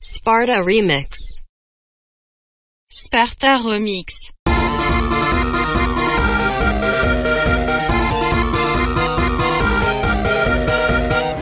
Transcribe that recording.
Sparta Remix. Sparta Remix.